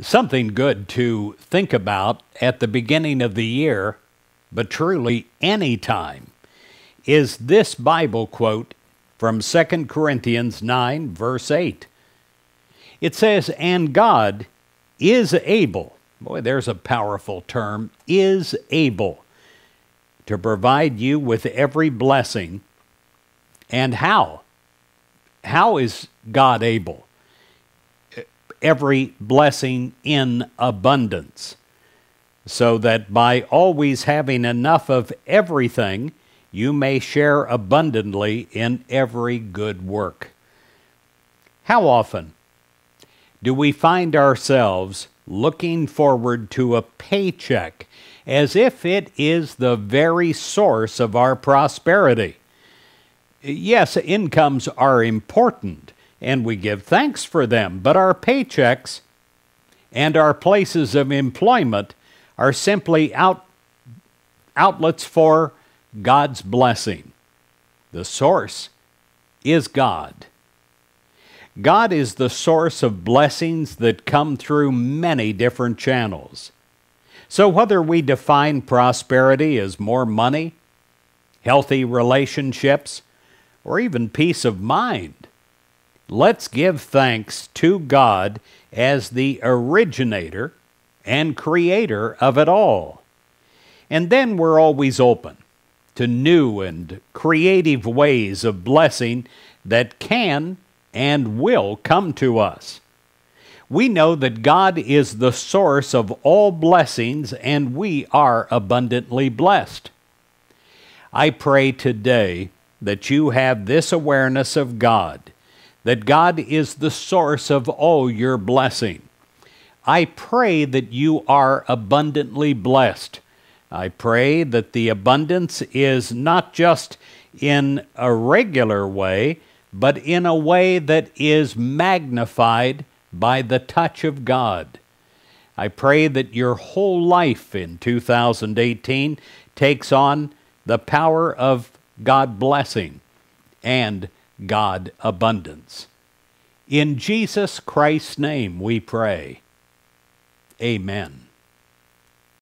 Something good to think about at the beginning of the year, but truly any time, is this Bible quote from 2 Corinthians 9, verse 8. It says, And God is able, boy, there's a powerful term, is able to provide you with every blessing. And how? How is God able? Every blessing in abundance, so that by always having enough of everything, you may share abundantly in every good work. How often do we find ourselves looking forward to a paycheck as if it is the very source of our prosperity? Yes, incomes are important, and we give thanks for them. But our paychecks and our places of employment are simply out, outlets for God's blessing. The source is God. God is the source of blessings that come through many different channels. So, whether we define prosperity as more money, healthy relationships, or even peace of mind, let's give thanks to God as the originator and creator of it all. And then we're always open to new and creative ways of blessing that can and will come to us. We know that God is the source of all blessings and we are abundantly blessed. I pray today that you have this awareness of God that God is the source of all your blessing. I pray that you are abundantly blessed. I pray that the abundance is not just in a regular way, but in a way that is magnified by the touch of God. I pray that your whole life in 2018 takes on the power of God blessing and God abundance. In Jesus Christ's name we pray. Amen.